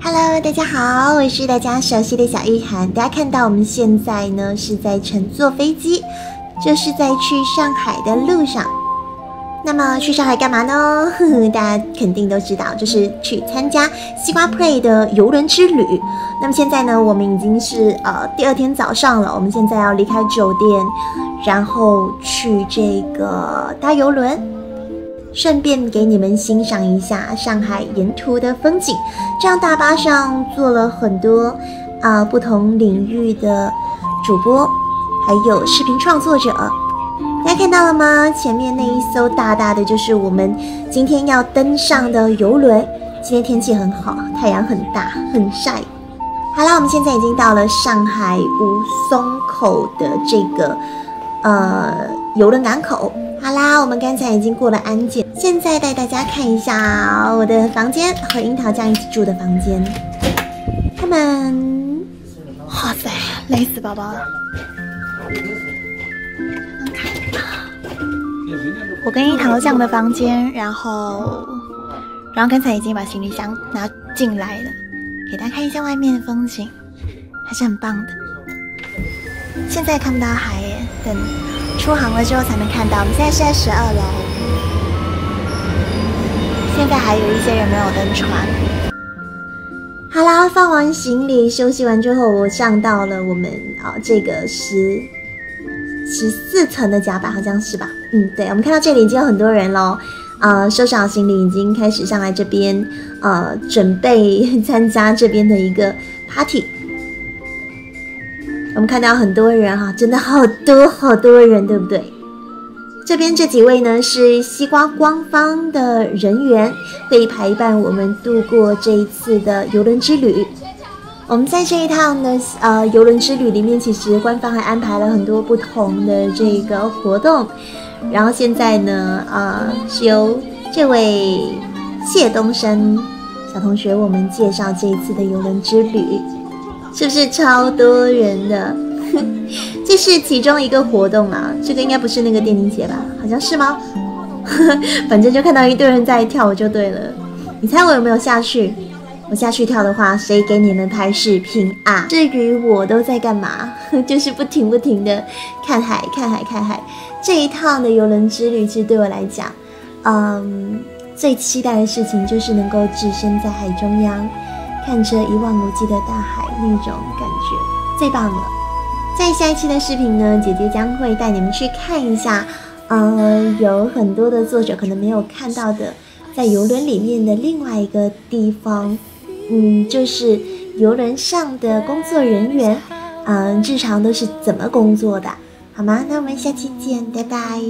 Hello，大家好，我是大家熟悉的小玉涵。大家看到我们现在呢是在乘坐飞机，这是在去上海的路上。那么去上海干嘛呢？大家肯定都知道，就是去参加西瓜 Play 的游轮之旅。那么现在呢，我们已经是呃第二天早上了，我们现在要离开酒店，然后去这个搭游轮。顺便给你们欣赏一下上海沿途的风景。这样大巴上坐了很多啊不同领域的主播，还有视频创作者。大家看到了吗？前面那一艘大大的就是我们今天要登上的游轮。今天天气很好，太阳很大，很晒。好了，我们现在已经到了上海吴淞口的这个呃游轮港口。好啦，我们刚才已经过了安检，现在带大家看一下我的房间和樱桃酱一起住的房间。他们，哇塞，累死宝宝了。我跟樱桃酱的房间，然后，然后刚才已经把行李箱拿进来了，给大家看一下外面的风景，还是很棒的。现在看不到海耶，等。出航了之后才能看到。我们现在是在十二楼，现在还有一些人没有登船。好啦，放完行李休息完之后，我上到了我们啊这个十十四层的甲板，好像是吧？嗯，对，我们看到这里已经有很多人喽。啊，收拾好行李已经开始上来这边，呃，准备参加这边的一个 party。我们看到很多人哈，真的好多好多人，对不对？这边这几位呢是西瓜官方的人员，会陪伴我们度过这一次的游轮之旅。我们在这一趟的呃游轮之旅里面，其实官方还安排了很多不同的这个活动。然后现在呢，呃，是由这位谢东升小同学为我们介绍这一次的游轮之旅。是不是超多人的？这是其中一个活动啊，这个应该不是那个电影节吧？好像是吗？反正就看到一堆人在跳舞就对了。你猜我有没有下去？我下去跳的话，谁给你们拍视频啊？至于我都在干嘛？就是不停不停的看海，看海，看海。这一趟的游轮之旅，其实对我来讲，嗯，最期待的事情就是能够置身在海中央。看着一望无际的大海，那种感觉最棒了。在下一期的视频呢，姐姐将会带你们去看一下，呃，有很多的作者可能没有看到的，在游轮里面的另外一个地方，嗯，就是游轮上的工作人员，嗯，日常都是怎么工作的，好吗？那我们下期见，拜拜。